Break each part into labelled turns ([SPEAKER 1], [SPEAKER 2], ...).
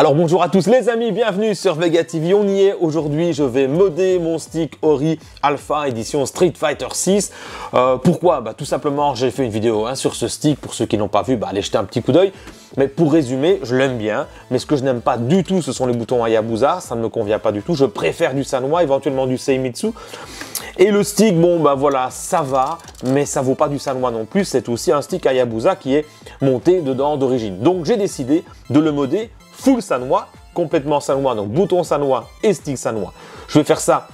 [SPEAKER 1] Alors bonjour à tous les amis, bienvenue sur Vega TV, on y est aujourd'hui, je vais modder mon stick Ori Alpha édition Street Fighter 6. Euh, pourquoi? Bah, Tout simplement j'ai fait une vidéo hein, sur ce stick, pour ceux qui n'ont pas vu, bah, allez jeter un petit coup d'œil. Mais pour résumer, je l'aime bien, mais ce que je n'aime pas du tout ce sont les boutons Hayabusa, ça ne me convient pas du tout, je préfère du Sanwa, éventuellement du Seimitsu. Et le stick, bon bah voilà, ça va, mais ça vaut pas du Sanwa non plus, c'est aussi un stick Hayabusa qui est monté dedans d'origine. Donc j'ai décidé de le modder full sanois, complètement sanois, donc bouton sanois et stick sanois. Je vais faire ça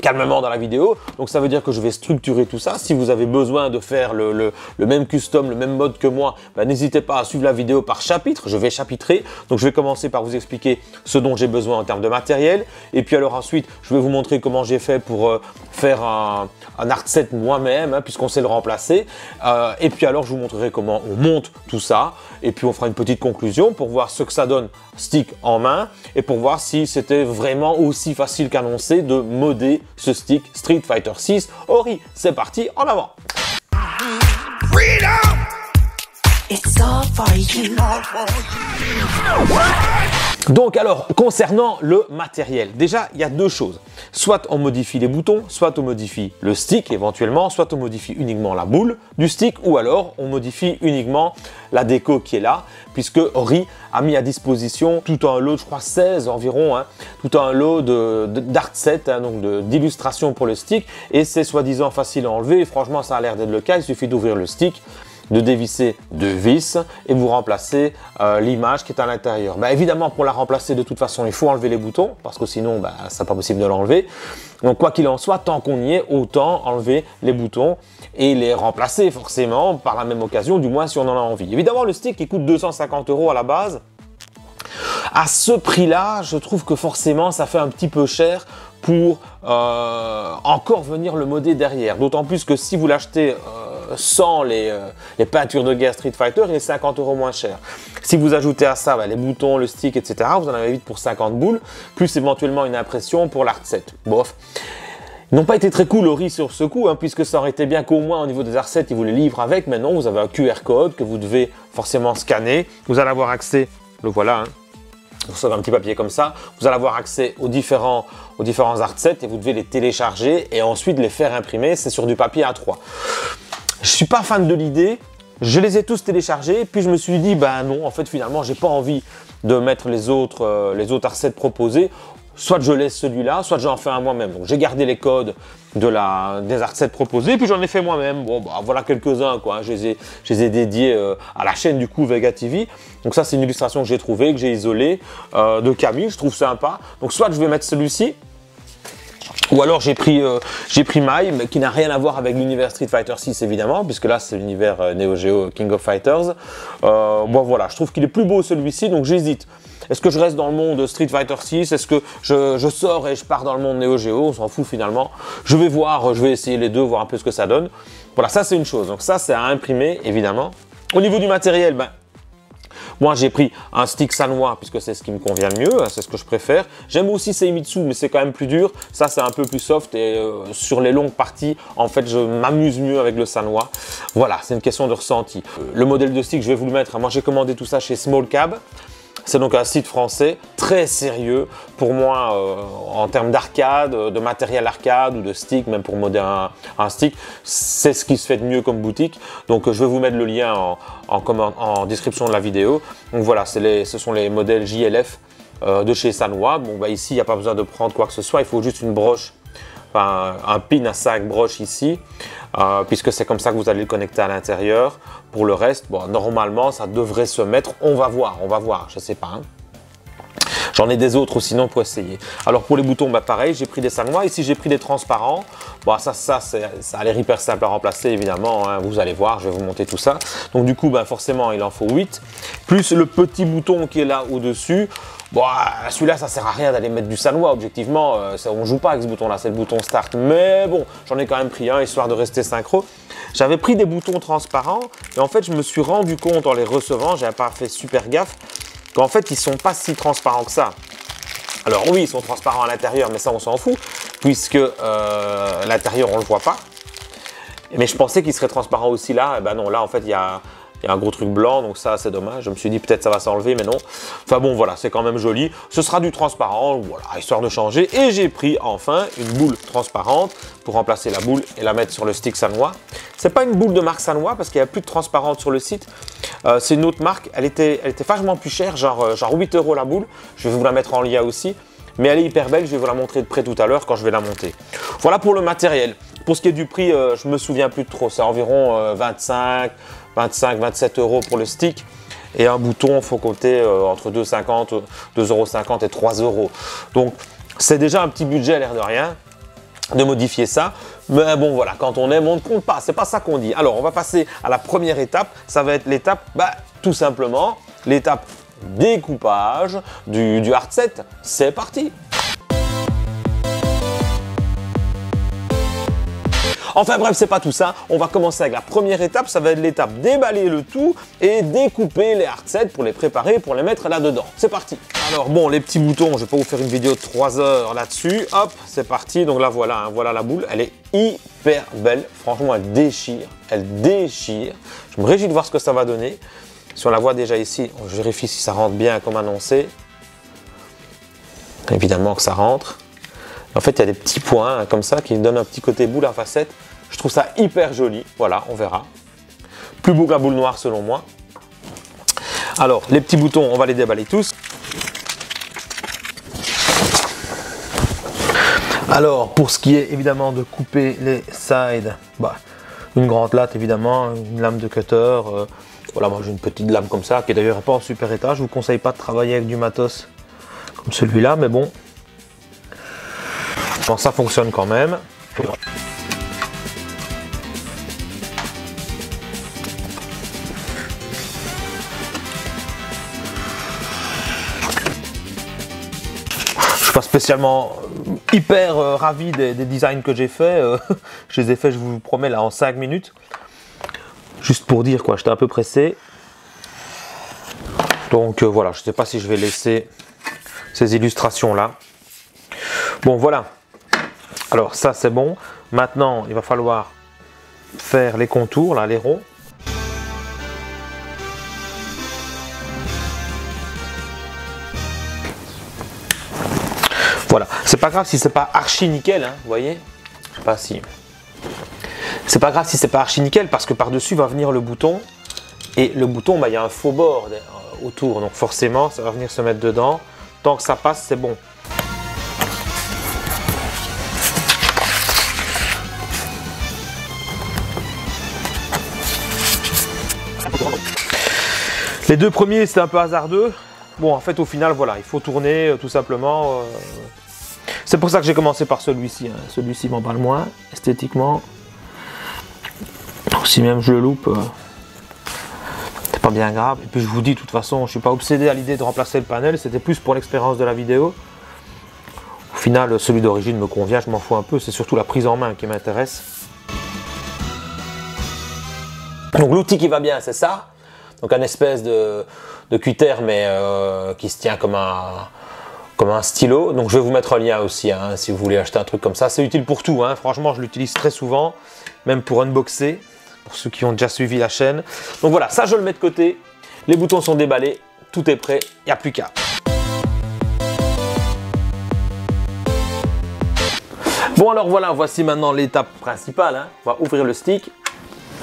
[SPEAKER 1] calmement dans la vidéo. Donc ça veut dire que je vais structurer tout ça. Si vous avez besoin de faire le, même custom, le même mode que moi, bah, n'hésitez pas à suivre la vidéo par chapitre. Je vais chapitrer. Donc je vais commencer par vous expliquer ce dont j'ai besoin en termes de matériel. Et puis alors ensuite, je vais vous montrer comment j'ai fait pour euh, faire un, art set moi-même, hein, puisqu'on sait le remplacer. Euh, et puis alors, je vous montrerai comment on monte tout ça. Et puis on fera une petite conclusion pour voir ce que ça donne stick en main et pour voir si c'était vraiment aussi facile qu'annoncé de modder ce stick Street Fighter 6 Ori. C'est parti, en avant donc alors, concernant le matériel, déjà, il y a deux choses. Soit on modifie les boutons, soit on modifie le stick éventuellement, soit on modifie uniquement la boule du stick, ou alors on modifie uniquement la déco qui est là, puisque Ori a mis à disposition tout un lot, je crois 16 environ, hein, tout un lot d'art set, hein, donc d'illustrations pour le stick, et c'est soi-disant facile à enlever, franchement ça a l'air d'être le cas, il suffit d'ouvrir le stick, de dévisser deux vis et vous remplacez euh, l'image qui est à l'intérieur. Bah, évidemment, pour la remplacer, de toute façon, il faut enlever les boutons parce que sinon, bah, n'est pas possible de l'enlever. Donc, quoi qu'il en soit, tant qu'on y est, autant enlever les boutons et les remplacer forcément par la même occasion, du moins si on en a envie. Évidemment, le stick qui coûte 250 euros à la base, à ce prix-là, je trouve que forcément, ça fait un petit peu cher pour euh, encore venir le modder derrière. D'autant plus que si vous l'achetez euh, sans euh, les, peintures de guerre Street Fighter, il est 50 euros moins cher. Si vous ajoutez à ça bah, les boutons, le stick, etc., vous en avez vite pour 50 boules, plus éventuellement une impression pour l'art set. Bof. Ils n'ont pas été très cool au riz sur ce coup, hein, puisque ça aurait été bien qu'au moins au niveau des R7, ils vous les livrent avec. Maintenant, vous avez un QR code que vous devez forcément scanner. Vous allez avoir accès, le voilà, hein, vous recevez un petit papier comme ça, vous allez avoir accès aux différents, aux différents art sets et vous devez les télécharger et ensuite les faire imprimer. C'est sur du papier A3. Je suis pas fan de l'idée. Je les ai tous téléchargés, puis je me suis dit, ben non, en fait, finalement, j'ai pas envie de mettre les autres, euh, les autres recettes proposées. Soit je laisse celui-là, soit j'en fais un moi-même. Donc j'ai gardé les codes de la, des recettes proposées, puis j'en ai fait moi-même. Bon, bah, voilà quelques-uns, quoi. Je les ai, je les ai dédiés euh, à la chaîne du coup Vega TV. Donc ça, c'est une illustration que j'ai trouvée, que j'ai isolée, euh, de Camille, je trouve sympa. Donc soit je vais mettre celui-ci, ou alors j'ai pris, euh, j'ai pris qui n'a rien à voir avec l'univers Street Fighter 6 évidemment, puisque là c'est l'univers euh, Neo Geo King of Fighters. Euh, bon voilà, je trouve qu'il est plus beau celui-ci, donc j'hésite. Est-ce que je reste dans le monde Street Fighter 6 Est-ce que je, je, sors et je pars dans le monde Neo Geo? On s'en fout finalement. Je vais voir, je vais essayer les deux, voir un peu ce que ça donne. Voilà, ça c'est une chose. Donc ça c'est à imprimer évidemment. Au niveau du matériel, ben, moi, j'ai pris un stick sanois puisque c'est ce qui me convient le mieux, hein, c'est ce que je préfère. J'aime aussi Seimitsu, mais c'est quand même plus dur. Ça, c'est un peu plus soft et euh, sur les longues parties, en fait, je m'amuse mieux avec le sanois. Voilà, c'est une question de ressenti. Euh, le modèle de stick, je vais vous le mettre. Hein. Moi, j'ai commandé tout ça chez Small Cab. C'est donc un site français très sérieux pour moi euh, en termes d'arcade, de matériel arcade ou de stick, même pour modder un, stick. C'est ce qui se fait de mieux comme boutique. Donc je vais vous mettre le lien en, description de la vidéo. Donc voilà, ce sont les modèles JLF euh, de chez Sanwa. Bon bah ici il n'y a pas besoin de prendre quoi que ce soit, il faut juste une broche un pin à 5 broches ici, euh, puisque c'est comme ça que vous allez le connecter à l'intérieur. Pour le reste, bon, normalement, ça devrait se mettre. On va voir, on va voir, je sais pas. Hein. J'en ai des autres sinon pour essayer. Alors pour les boutons, bah pareil, j'ai pris des sanois. Ici, j'ai pris des transparents. Bon, ça, ça, ça a l'air hyper simple à remplacer, évidemment. Hein. Vous allez voir, je vais vous monter tout ça. Donc du coup, bah, forcément, il en faut 8. Plus le petit bouton qui est là au-dessus. Bon, euh, celui-là, ça sert à rien d'aller mettre du sanois, objectivement. Euh, ça, on joue pas avec ce bouton-là, c'est le bouton Start. Mais bon, j'en ai quand même pris un, histoire de rester synchro. J'avais pris des boutons transparents, et en fait, je me suis rendu compte en les recevant, j'avais pas fait super gaffe, qu'en fait, ils sont pas si transparents que ça. Alors oui, ils sont transparents à l'intérieur, mais ça, on s'en fout, puisque euh, l'intérieur, on le voit pas. Mais je pensais qu'ils seraient transparents aussi là. Et ben non, là, en fait, il y a Il y a un gros truc blanc, donc ça c'est dommage. Je me suis dit peut-être ça va s'enlever, mais non. Enfin bon, voilà, c'est quand même joli. Ce sera du transparent, voilà, histoire de changer. Et j'ai pris enfin une boule transparente pour remplacer la boule et la mettre sur le stick Sanois. C'est pas une boule de marque Sanois parce qu'il n'y a plus de transparente sur le site. Euh, c'est une autre marque, elle était, elle était vachement plus chère, genre, euh, genre 8 euros la boule. Je vais vous la mettre en lien aussi. Mais elle est hyper belle, je vais vous la montrer de près tout à l'heure quand je vais la monter. Voilà pour le matériel. Pour ce qui est du prix, euh, je me souviens plus de trop. C'est environ 25, 25, 27 euros pour le stick. Et un bouton, faut compter entre 2,50 euros et 3 euros. Donc, c'est déjà un petit budget l'air de rien de modifier ça. Mais bon, voilà, quand on aime, on ne compte pas. C'est pas ça qu'on dit. Alors, on va passer à la première étape. Ça va être l'étape, bah, tout simplement, l'étape découpage du, du hard set. C'est parti Enfin bref, c'est pas tout ça. On va commencer avec la première étape. Ça va être l'étape déballer le tout et découper les hardsets pour les préparer, pour les mettre là-dedans. C'est parti. Alors bon, les petits boutons, je vais pas vous faire une vidéo de 3 heures là-dessus. Hop, c'est parti. Donc là, voilà, hein, voilà la boule. Elle est hyper belle. Franchement, elle déchire. Elle déchire. Je me réjouis de voir ce que ça va donner. Si on la voit déjà ici, je vérifie si ça rentre bien comme annoncé. Évidemment que ça rentre. En fait, il y a des petits points hein, comme ça qui donnent un petit côté boule à facette. Je trouve ça hyper joli. Voilà, on verra. Plus beau qu'un boule noire selon moi. Alors, les petits boutons, on va les déballer tous. Alors, pour ce qui est évidemment de couper les sides, bah, une grande latte évidemment, une lame de cutter. Euh, voilà, moi j'ai une petite lame comme ça, qui est d'ailleurs pas en super état. Je vous conseille pas de travailler avec du matos comme celui-là, mais bon, Bon, ça fonctionne quand même. Spécialement hyper euh, ravi des, designs que j'ai fait. Euh, je les ai faits, je vous promets, là en 5 minutes. Juste pour dire quoi, j'étais un peu pressé. Donc euh, voilà, je ne sais pas si je vais laisser ces illustrations là. Bon voilà, alors ça c'est bon. Maintenant, il va falloir faire les contours, là, les ronds. Voilà, c'est pas grave si c'est pas archi nickel, hein, vous voyez pas si. C'est pas grave si c'est pas archi nickel parce que par-dessus va venir le bouton et le bouton, bah, il y a un faux bord euh, autour, donc forcément ça va venir se mettre dedans. Tant que ça passe, c'est bon. Les deux premiers, c'était un peu hasardeux. Bon, en fait, au final, voilà, il faut tourner euh, tout simplement. Euh. C'est pour ça que j'ai commencé par celui-ci. Hein. Celui-ci m'emballe moins, esthétiquement. Si même je le loupe, euh, c'est pas bien grave. Et puis je vous dis, de toute façon, je suis pas obsédé à l'idée de remplacer le panel. C'était plus pour l'expérience de la vidéo. Au final, celui d'origine me convient, je m'en fous un peu. C'est surtout la prise en main qui m'intéresse. Donc l'outil qui va bien, c'est ça. Donc un espèce de, de cutter mais euh, qui se tient comme un, comme un stylo. Donc je vais vous mettre un lien aussi hein, si vous voulez acheter un truc comme ça. C'est utile pour tout, hein. franchement je l'utilise très souvent, même pour unboxer, pour ceux qui ont déjà suivi la chaîne. Donc voilà, ça je le mets de côté. Les boutons sont déballés, tout est prêt, il n'y a plus qu'à. Bon alors voilà, voici maintenant l'étape principale. Hein. On va ouvrir le stick.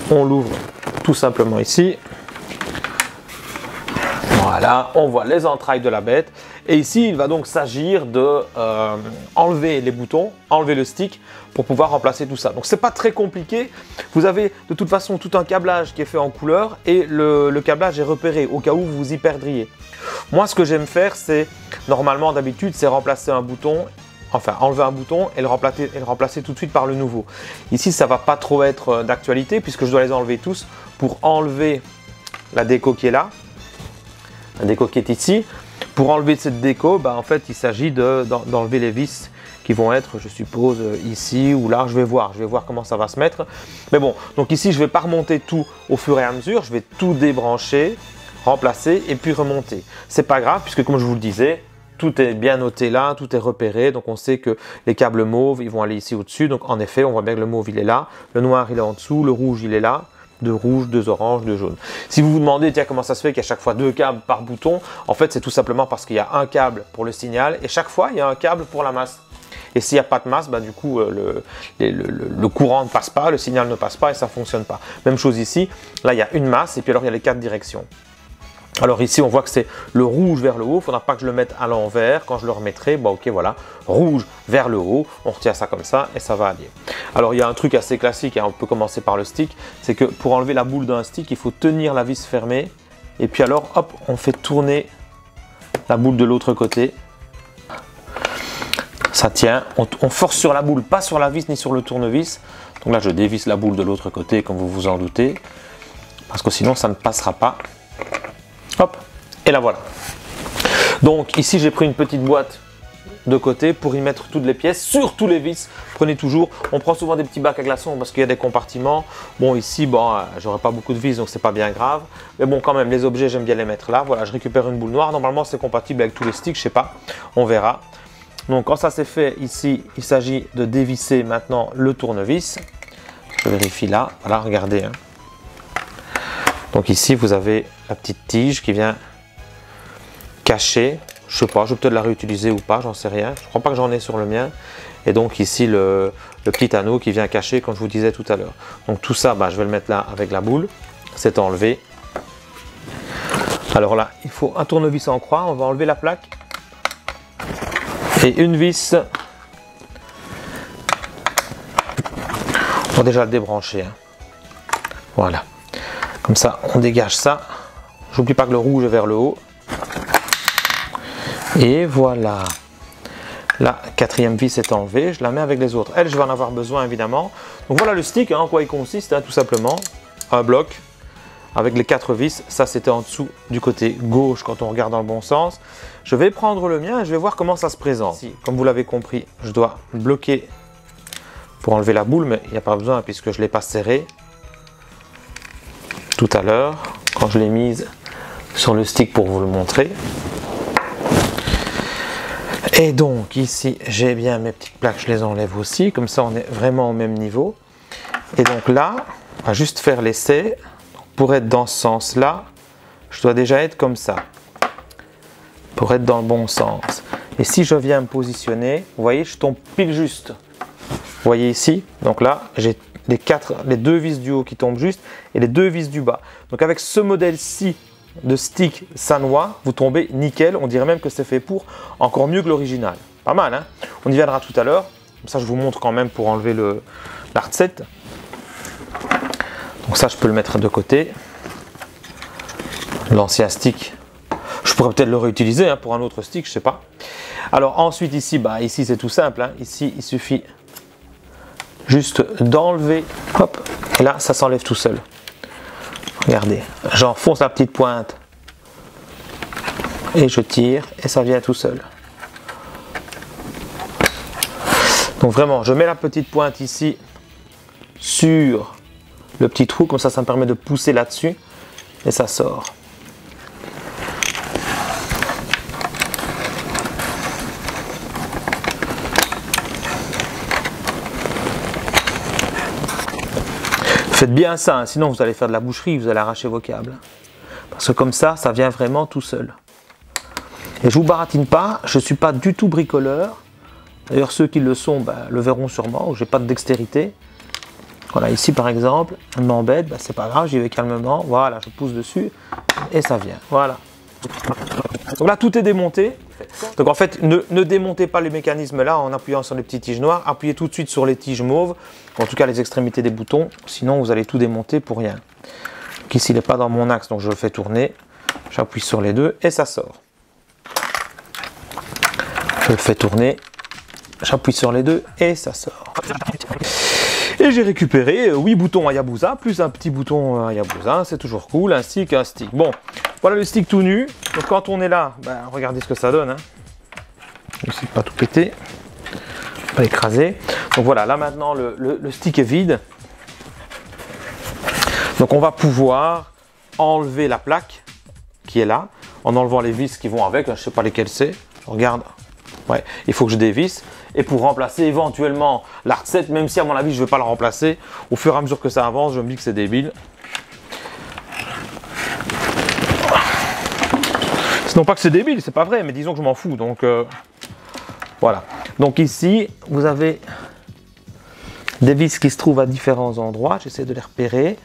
[SPEAKER 1] On l'ouvre tout simplement ici. Voilà, on voit les entrailles de la bête. Et ici, il va donc s'agir de euh, enlever les boutons, enlever le stick pour pouvoir remplacer tout ça. Donc c'est pas très compliqué. Vous avez de toute façon tout un câblage qui est fait en couleur et le, câblage est repéré au cas où vous y perdriez. Moi, ce que j'aime faire, c'est normalement d'habitude, c'est remplacer un bouton enfin enlever un bouton et le, remplacer, et tout de suite par le nouveau. Ici, ça va pas trop être euh, d'actualité puisque je dois les enlever tous pour enlever la déco qui est là la déco qui est ici. Pour enlever cette déco, bah, en fait, il s'agit d'enlever les vis qui vont être, je suppose, ici ou là. Je vais voir, je vais voir comment ça va se mettre. Mais bon, donc ici, je ne vais pas remonter tout au fur et à mesure. Je vais tout débrancher, remplacer et puis remonter. C'est pas grave puisque, comme je vous le disais, tout est bien noté là, tout est repéré. Donc on sait que les câbles mauves, ils vont aller ici au-dessus. Donc en effet, on voit bien que le mauve, il est là. Le noir, il est en dessous. Le rouge, il est là. Deux rouges, deux oranges, deux jaunes. Si vous vous demandez tiens, comment ça se fait qu'il y a chaque fois deux câbles par bouton, en fait c'est tout simplement parce qu'il y a un câble pour le signal et chaque fois il y a un câble pour la masse. Et s'il n'y a pas de masse, bah, du coup, euh, le, courant ne passe pas, le signal ne passe pas et ça ne fonctionne pas. Même chose ici, là il y a une masse et puis alors il y a les quatre directions. Alors ici, on voit que c'est le rouge vers le haut. Il ne faudra pas que je le mette à l'envers. Quand je le remettrai, bon ok, voilà, rouge vers le haut. On retient ça comme ça et ça va aller. Alors il y a un truc assez classique, hein, on peut commencer par le stick. C'est que pour enlever la boule d'un stick, il faut tenir la vis fermée. Et puis alors, hop, on fait tourner la boule de l'autre côté. Ça tient. On, on, force sur la boule, pas sur la vis ni sur le tournevis. Donc là, je dévisse la boule de l'autre côté, comme vous vous en doutez. Parce que sinon, ça ne passera pas. Et la voilà. Donc ici j'ai pris une petite boîte de côté pour y mettre toutes les pièces, surtout les vis. Prenez toujours, on prend souvent des petits bacs à glaçons parce qu'il y a des compartiments. Bon ici, bon, euh, j'aurais pas beaucoup de vis donc c'est pas bien grave. Mais bon quand même, les objets j'aime bien les mettre là. Voilà, je récupère une boule noire. Normalement c'est compatible avec tous les sticks, je sais pas, on verra. Donc quand ça c'est fait ici, il s'agit de dévisser maintenant le tournevis. Je vérifie là, voilà, regardez. Hein. Donc ici, vous avez la petite tige qui vient cacher. Je sais pas, je vais peut-être la réutiliser ou pas, j'en sais rien. Je crois pas que j'en ai sur le mien. Et donc ici, le, petit anneau qui vient cacher, comme je vous disais tout à l'heure. Donc tout ça, bah, je vais le mettre là avec la boule. C'est enlevé. Alors là, il faut un tournevis en croix. On va enlever la plaque. Et une vis. On va déjà le débrancher. Hein. Voilà. Comme ça, on dégage ça. J'oublie pas que le rouge est vers le haut. Et voilà. La quatrième vis est enlevée. Je la mets avec les autres. Elle, je vais en avoir besoin évidemment. Donc voilà le stick, hein, en quoi il consiste, hein, tout simplement. Un bloc avec les quatre vis. Ça, c'était en dessous du côté gauche quand on regarde dans le bon sens. Je vais prendre le mien et je vais voir comment ça se présente. Si, comme vous l'avez compris, je dois bloquer pour enlever la boule, mais il n'y a pas besoin puisque je ne l'ai pas serré tout à l'heure quand je l'ai mise sur le stick pour vous le montrer. Et donc ici j'ai bien mes petites plaques, je les enlève aussi, comme ça on est vraiment au même niveau. Et donc là, on va juste faire l'essai. Pour être dans ce sens là, je dois déjà être comme ça. Pour être dans le bon sens. Et si je viens me positionner, vous voyez, je tombe pile juste. Voyez ici, donc là, j'ai les, quatre, les deux vis du haut qui tombent juste et les deux vis du bas. Donc avec ce modèle-ci de stick Sanwa, vous tombez nickel. On dirait même que c'est fait pour encore mieux que l'original. Pas mal, hein? On y viendra tout à l'heure. Ça, je vous montre quand même pour enlever le l'art. Donc ça, je peux le mettre de côté. L'ancien stick, je pourrais peut-être le réutiliser hein, pour un autre stick, je sais pas. Alors ensuite ici, bah ici c'est tout simple. Hein. Ici, il suffit juste d'enlever, hop, et là ça s'enlève tout seul. Regardez, j'enfonce la petite pointe et je tire et ça vient tout seul. Donc vraiment, je mets la petite pointe ici sur le petit trou, comme ça ça me permet de pousser là-dessus et ça sort. Faites bien ça, hein. sinon vous allez faire de la boucherie, vous allez arracher vos câbles. Parce que comme ça, ça vient vraiment tout seul. Et je vous baratine pas, je ne suis pas du tout bricoleur. D'ailleurs, ceux qui le sont ben, le verront sûrement, j'ai pas de dextérité. Voilà, ici par exemple, on m'embête, ben, c'est pas grave, j'y vais calmement. Voilà, je pousse dessus et ça vient. Voilà. Donc là, tout est démonté. Donc en fait, ne, démontez pas les mécanismes là en appuyant sur les petites tiges noires. Appuyez tout de suite sur les tiges mauves, en tout cas les extrémités des boutons. Sinon, vous allez tout démonter pour rien. Donc ici, il n'est pas dans mon axe, donc je le fais tourner. J'appuie sur les deux et ça sort. Je le fais tourner. J'appuie sur les deux et ça sort. Et j'ai récupéré 8 boutons Hayabusa, plus un petit bouton Hayabusa, c'est toujours cool, ainsi qu'un stick. Bon, voilà le stick tout nu. Donc quand on est là, ben, regardez ce que ça donne. Hein. Je pas tout péter, pas écraser. Donc voilà, là maintenant le, le stick est vide. Donc on va pouvoir enlever la plaque qui est là, en enlevant les vis qui vont avec, je ne sais pas lesquelles c'est. Regarde, ouais, il faut que je dévisse et pour remplacer éventuellement l'Art 7, même si à mon avis je ne vais pas le remplacer. Au fur et à mesure que ça avance, je me dis que c'est débile. Sinon pas que c'est débile, c'est pas vrai, mais disons que je m'en fous. Donc euh, voilà. Donc ici, vous avez des vis qui se trouvent à différents endroits. J'essaie de les repérer.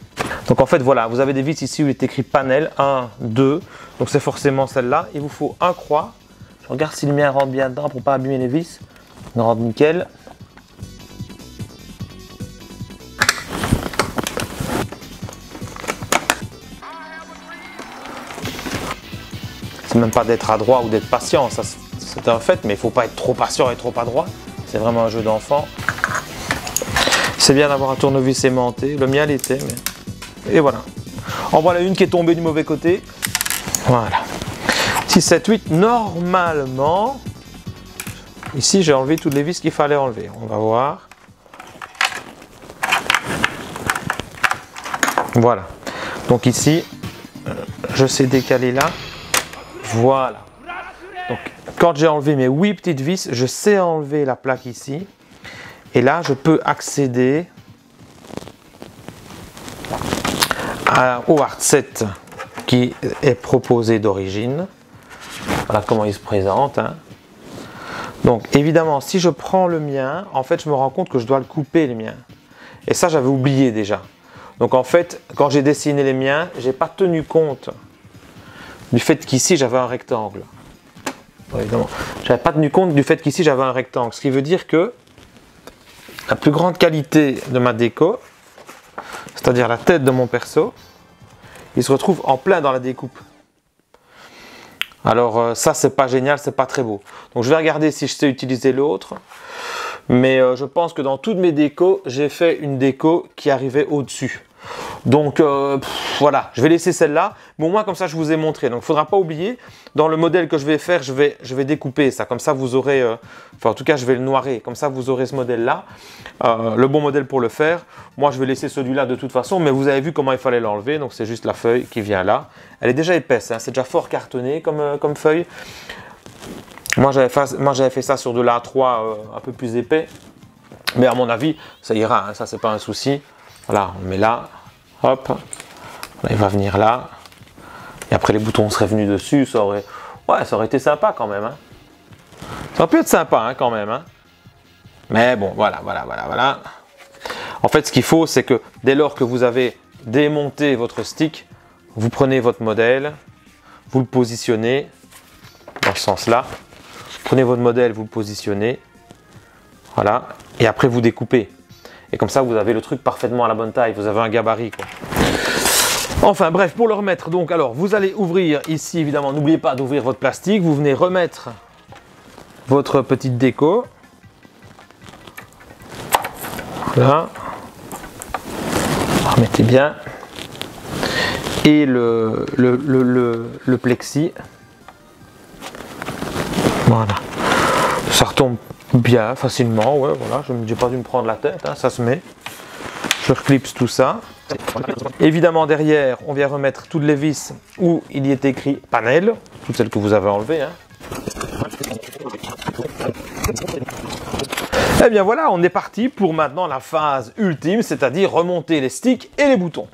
[SPEAKER 1] Donc en fait voilà, vous avez des vis ici où il est écrit panel 1, 2. Donc c'est forcément celle-là. Il vous faut un croix. Je regarde si le mien rentre bien dedans pour pas abîmer les vis. Rentre nickel. C'est même pas d'être adroit ou d'être patient, ça c'est un fait, mais il faut pas être trop patient et trop adroit. C'est vraiment un jeu d'enfant. C'est bien d'avoir un tournevis aimanté. Le mien l'était, mais. Et voilà. En voilà une qui est tombée du mauvais côté. Voilà. 6, 7, 8. Normalement, ici j'ai enlevé toutes les vis qu'il fallait enlever. On va voir. Voilà. Donc ici, euh, je sais décaler là. Voilà. Donc quand j'ai enlevé mes 8 petites vis, je sais enlever la plaque ici. Et là, je peux accéder au hard set qui est proposé d'origine. Voilà comment il se présente. Hein. Donc évidemment, si je prends le mien, en fait, je me rends compte que je dois le couper, les miens. Et ça, j'avais oublié déjà. Donc en fait, quand j'ai dessiné les miens, j'ai pas tenu compte du fait qu'ici, j'avais un rectangle. évidemment. J'avais pas tenu compte du fait qu'ici, j'avais un rectangle. Ce qui veut dire que la plus grande qualité de ma déco, c'est-à-dire la tête de mon perso, il se retrouve en plein dans la découpe. Alors euh, ça c'est pas génial, c'est pas très beau. Donc je vais regarder si je sais utiliser l'autre. Mais euh, je pense que dans toutes mes décos, j'ai fait une déco qui arrivait au-dessus. Donc euh, voilà, je vais laisser celle-là. Mais au moins comme ça, je vous ai montré. Donc il ne faudra pas oublier, dans le modèle que je vais faire, je vais, je vais découper ça. Comme ça, vous aurez, euh, enfin en tout cas, je vais le noirer. Comme ça, vous aurez ce modèle-là. Euh, le bon modèle pour le faire. Moi, je vais laisser celui-là de toute façon. Mais vous avez vu comment il fallait l'enlever. Donc c'est juste la feuille qui vient là. Elle est déjà épaisse. Hein. C'est déjà fort cartonné comme, comme feuille. Moi, j'avais fait, fait, ça sur de l'A3 un peu plus épais. Mais à mon avis, ça ira. Hein. Ça, c'est pas un souci. Voilà, on met là. Hop, il va venir là. Et après les boutons seraient venus dessus, ça aurait, ouais, ça aurait été sympa quand même. Hein. Ça aurait pu être sympa hein, quand même. Hein. Mais bon, voilà, voilà, voilà, voilà. En fait, ce qu'il faut, c'est que dès lors que vous avez démonté votre stick, vous prenez votre modèle, vous le positionnez dans ce sens-là. Prenez votre modèle, vous le positionnez. Voilà. Et après, vous découpez. Et comme ça, vous avez le truc parfaitement à la bonne taille. Vous avez un gabarit. Enfin bref, pour le remettre, donc alors vous allez ouvrir ici évidemment, n'oubliez pas d'ouvrir votre plastique, vous venez remettre votre petite déco. Voilà. Remettez bien. Et le, le, le, le plexi. Voilà. Ça retombe bien facilement, ouais, voilà, je n'ai pas dû me prendre la tête, hein, ça se met. Je reclipse tout ça. Évidemment, derrière, on vient remettre toutes les vis où il y est écrit panel, toutes celles que vous avez enlevées. Hein. Et eh bien voilà, on est parti pour maintenant la phase ultime, c'est-à-dire remonter les sticks et les boutons.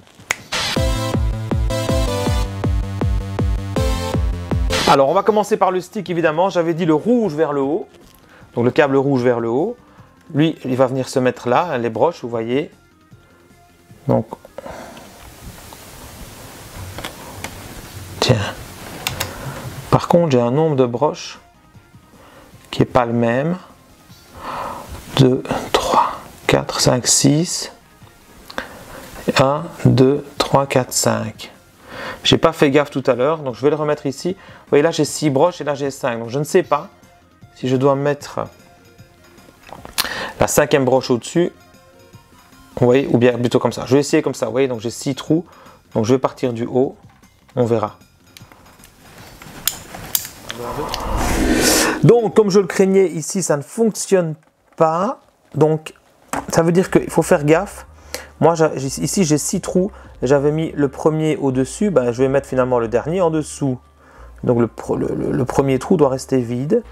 [SPEAKER 1] Alors on va commencer par le stick évidemment, j'avais dit le rouge vers le haut, donc le câble rouge vers le haut. Lui, il va venir se mettre là, les broches, vous voyez. Donc, tiens. Par contre, j'ai un nombre de broches qui n'est pas le même. 2, 3, 4, 5, 6. 1, 2, 3, 4, 5. J'ai pas fait gaffe tout à l'heure, donc je vais le remettre ici. Vous voyez là j'ai 6 broches et là j'ai 5. Donc je ne sais pas si je dois mettre la cinquième broche au-dessus, vous voyez, ou bien plutôt comme ça. Je vais essayer comme ça, vous voyez, donc j'ai six trous, donc je vais partir du haut, on verra. Donc, comme je le craignais ici, ça ne fonctionne pas. Donc, ça veut dire qu'il faut faire gaffe. Moi, ici, j'ai six trous. J'avais mis le premier au-dessus. Ben, je vais mettre finalement le dernier en dessous. Donc, le premier trou doit rester vide.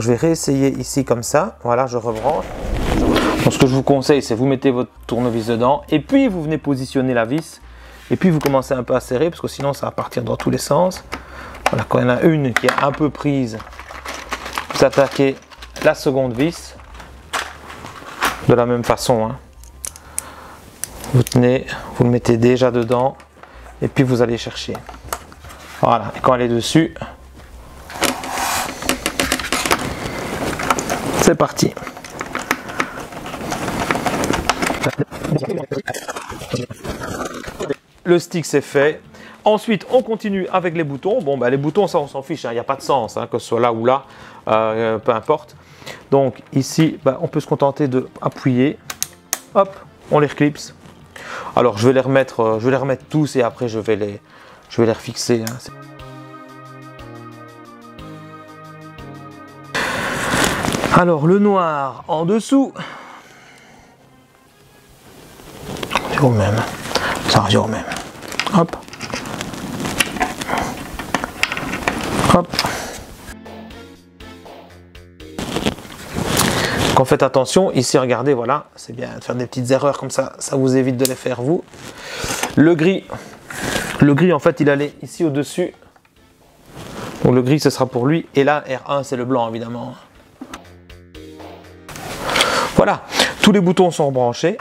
[SPEAKER 1] Je vais réessayer ici comme ça. Voilà, je rebranche. Donc ce que je vous conseille, c'est vous mettez votre tournevis dedans et puis vous venez positionner la vis et puis vous commencez un peu à serrer parce que sinon ça va partir dans tous les sens. Voilà, quand il y en a une qui est un peu prise, vous attaquez la seconde vis de la même façon. Hein. Vous tenez, vous le mettez déjà dedans et puis vous allez chercher. Voilà, et quand elle est dessus, c'est parti. Le stick c'est fait. Ensuite, on continue avec les boutons. Bon, ben, les boutons, ça, on s'en fiche. Il hein. n'y a pas de sens, hein, que ce soit là ou là, euh, peu importe. Donc ici, ben, on peut se contenter de appuyer. Hop, on les reclipse. Alors, je vais les remettre, euh, je vais les remettre tous et après, je vais les, je vais les refixer. Hein. Alors, le noir en dessous. au même. Ça revient au même. Hop. Hop. Donc faites attention, ici regardez, voilà, c'est bien de faire des petites erreurs comme ça, ça vous évite de les faire vous. Le gris, le gris en fait il allait ici au-dessus. Donc le gris ce sera pour lui, et là R1 c'est le blanc évidemment. Voilà, tous les boutons sont branchés.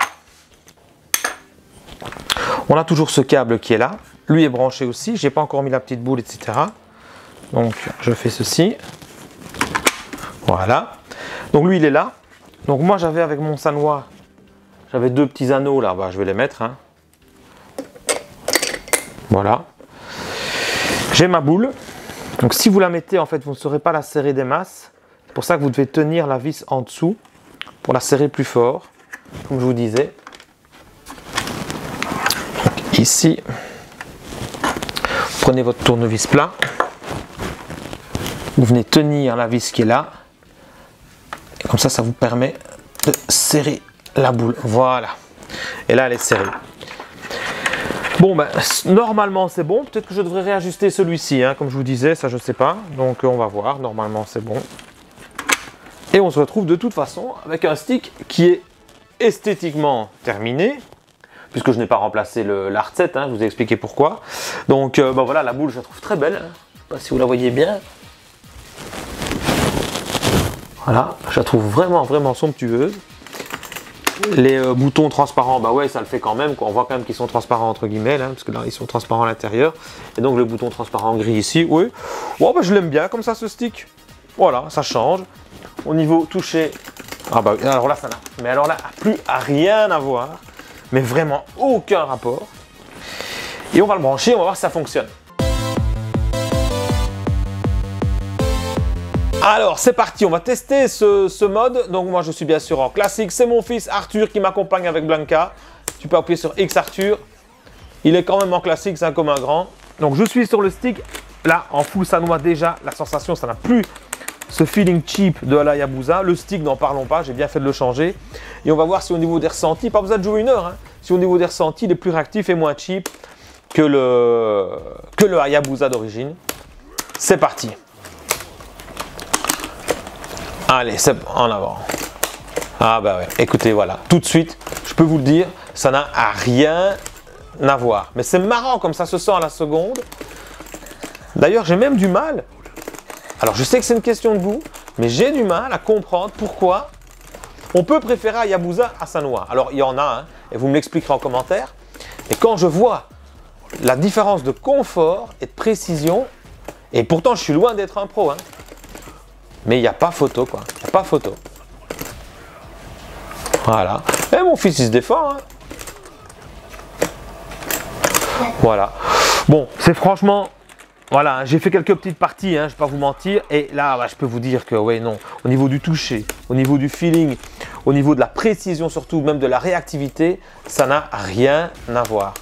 [SPEAKER 1] On a toujours ce câble qui est là. Lui est branché aussi. J'ai pas encore mis la petite boule, etc. Donc, je fais ceci. Voilà. Donc, lui, il est là. Donc, moi, j'avais avec mon sanois, j'avais deux petits anneaux là. Bah, je vais les mettre. Hein. Voilà. J'ai ma boule. Donc, si vous la mettez, en fait, vous ne saurez pas la serrer des masses. C'est pour ça que vous devez tenir la vis en dessous pour la serrer plus fort, comme je vous disais ici, prenez votre tournevis plat, vous venez tenir la vis qui est là, comme ça, ça vous permet de serrer la boule. Voilà. Et là, elle est serrée. Bon, ben, normalement c'est bon. Peut-être que je devrais réajuster celui-ci, hein, comme je vous disais, ça je sais pas. Donc on va voir. Normalement c'est bon. Et on se retrouve de toute façon avec un stick qui est esthétiquement terminé, puisque je n'ai pas remplacé l'art 7, hein, je vous ai expliqué pourquoi. Donc euh, bah voilà, la boule je la trouve très belle, je sais pas si vous la voyez bien. Voilà, je la trouve vraiment vraiment somptueuse. Les euh, boutons transparents, bah ouais, ça le fait quand même. On voit quand même qu'ils sont transparents entre guillemets, parce que là, ils sont transparents à l'intérieur. Et donc le bouton transparent gris ici, oui. Bon, bah, je l'aime bien comme ça, ce stick. Voilà, ça change. Au niveau touché, ah bah alors là, ça n'a, mais alors là, plus à rien à voir mais vraiment aucun rapport. Et on va le brancher, on va voir si ça fonctionne. Alors c'est parti, on va tester ce, mode. Donc moi je suis bien sûr en classique. C'est mon fils Arthur qui m'accompagne avec Blanca. Tu peux appuyer sur X Arthur. Il est quand même en classique, c'est un comme un grand. Donc je suis sur le stick. Là en full sanois déjà, la sensation ça n'a plus ce feeling cheap de la Yabusa. Le stick, n'en parlons pas, j'ai bien fait de le changer. Et on va voir si au niveau des ressentis, pas besoin de jouer une heure, hein, si au niveau des ressentis, il est plus réactif et moins cheap que le, que Hayabusa d'origine. C'est parti. Allez, c'est en avant. Ah bah ouais, écoutez, voilà, tout de suite, je peux vous le dire, ça n'a rien à voir. Mais c'est marrant comme ça se sent à la seconde. D'ailleurs, j'ai même du mal alors je sais que c'est une question de goût, mais j'ai du mal à comprendre pourquoi on peut préférer Hayabusa à Sanoa. Alors il y en a, hein, et vous me l'expliquerez en commentaire. Et quand je vois la différence de confort et de précision, et pourtant je suis loin d'être un pro, hein, mais il n'y a pas photo quoi, il n'y a pas photo. Voilà. Et mon fils il se défend. Hein. Voilà. Bon, c'est franchement voilà, j'ai fait quelques petites parties, hein, je ne vais pas vous mentir. Et là, bah, je peux vous dire que, ouais, non, au niveau du toucher, au niveau du feeling, au niveau de la précision surtout, même de la réactivité, ça n'a rien à voir.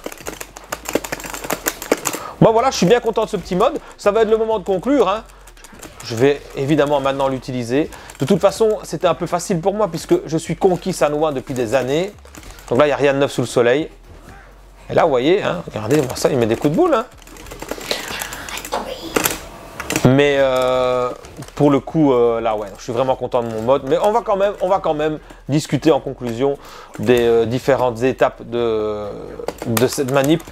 [SPEAKER 1] Bon voilà, je suis bien content de ce petit mode. Ça va être le moment de conclure. Hein. Je vais évidemment maintenant l'utiliser. De toute façon, c'était un peu facile pour moi puisque je suis conquis Sanois depuis des années. Donc là, il n'y a rien de neuf sous le soleil. Et là, vous voyez, hein, regardez, moi ça, il met des coups de boule. Mais euh, pour le coup, euh, là, ouais, je suis vraiment content de mon mode. Mais on va quand même, discuter en conclusion des euh, différentes étapes de, de cette manip.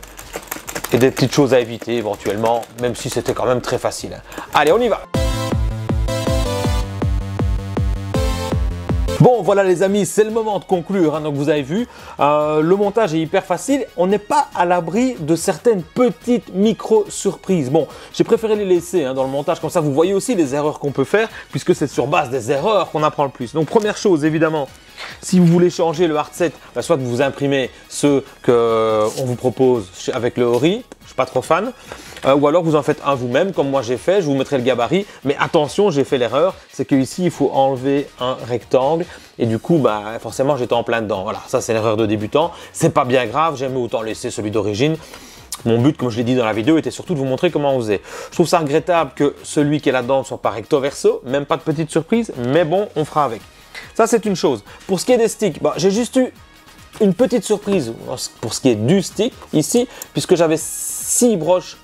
[SPEAKER 1] et des petites choses à éviter éventuellement, même si c'était quand même très facile. Allez, on y va Bon voilà les amis, c'est le moment de conclure. Hein. donc vous avez vu, euh, le montage est hyper facile. On n'est pas à l'abri de certaines petites micro-surprises. Bon, j'ai préféré les laisser hein, dans le montage, comme ça vous voyez aussi les erreurs qu'on peut faire, puisque c'est sur base des erreurs qu'on apprend le plus. Donc première chose évidemment, si vous voulez changer le hardset, bah, soit vous imprimez ceux qu'on vous propose avec le Ori, je suis pas trop fan. Euh, ou alors vous en faites un vous-même, comme moi j'ai fait, je vous mettrai le gabarit. Mais attention, j'ai fait l'erreur, c'est qu'ici il faut enlever un rectangle. Et du coup, bah, forcément, j'étais en plein dedans. Voilà, ça c'est l'erreur de débutant. C'est pas bien grave, j'aime autant laisser celui d'origine. Mon but, comme je l'ai dit dans la vidéo, était surtout de vous montrer comment on faisait. Je trouve ça regrettable que celui qui est là-dedans soit pas recto verso, même pas de petite surprise, mais bon, on fera avec. Ça, c'est une chose. Pour ce qui est des sticks, bah, j'ai juste eu une petite surprise pour ce qui est du stick ici, puisque j'avais six broches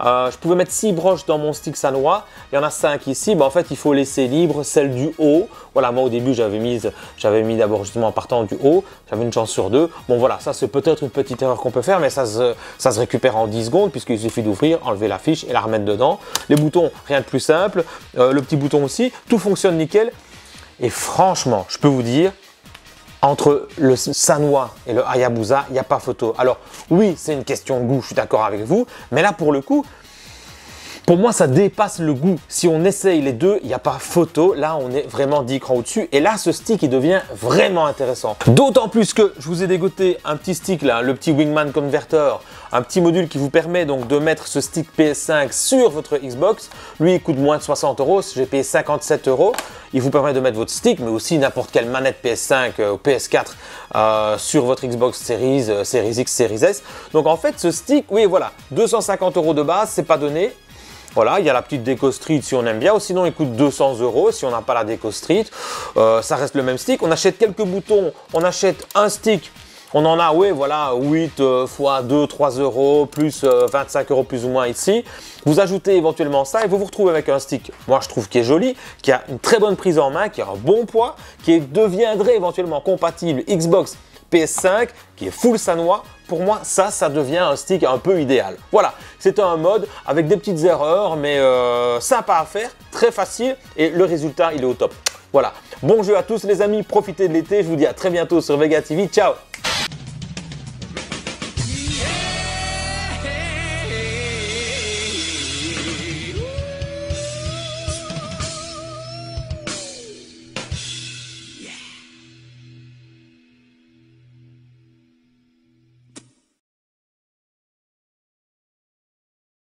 [SPEAKER 1] euh, je pouvais mettre 6 broches dans mon stick sanois. Il y en a 5 ici. en fait, il faut laisser libre celle du haut. Voilà, moi au début, j'avais mis, j'avais mis d'abord justement en partant du haut. J'avais une chance sur deux. Bon, voilà, ça c'est peut-être une petite erreur qu'on peut faire, mais ça se, ça se récupère en 10 secondes puisqu'il suffit d'ouvrir, enlever la fiche et la remettre dedans. Les boutons, rien de plus simple. Euh, le petit bouton aussi, tout fonctionne nickel. Et franchement, je peux vous dire, entre le Sanwa et le Hayabusa, il n'y a pas photo. Alors oui, c'est une question goût, je suis d'accord avec vous, mais là pour le coup, pour moi, ça dépasse le goût. Si on essaye les deux, il n'y a pas photo. Là, on est vraiment 10 crans au-dessus. Et là, ce stick, il devient vraiment intéressant. D'autant plus que je vous ai dégoté un petit stick là, le petit Wingman Converter, un petit module qui vous permet donc de mettre ce stick PS5 sur votre Xbox. Lui, il coûte moins de 60 euros. J'ai payé 57 euros. Il vous permet de mettre votre stick, mais aussi n'importe quelle manette PS5 euh, ou PS4 euh, sur votre Xbox Series, euh, Series X, Series S. Donc en fait, ce stick, oui, voilà, 250 euros de base, c'est pas donné. Voilà, il y a la petite déco street si on aime bien, ou sinon il coûte 200 euros si on n'a pas la déco street. Euh, ça reste le même stick. On achète quelques boutons, on achète un stick. On en a, oui, voilà, 8 euh, fois 2, 3 euros, plus 25 euh, euros plus ou moins ici. Vous ajoutez éventuellement ça et vous vous retrouvez avec un stick, moi je trouve qui est joli, qui a une très bonne prise en main, qui a un bon poids, qui deviendrait éventuellement compatible Xbox PS5 qui est full sanois, pour moi, ça, ça devient un stick un peu idéal. Voilà, c'est un mode avec des petites erreurs, mais euh, sympa à faire, très facile, et le résultat, il est au top. Voilà, bon jeu à tous les amis, profitez de l'été, je vous dis à très bientôt sur Vega TV, ciao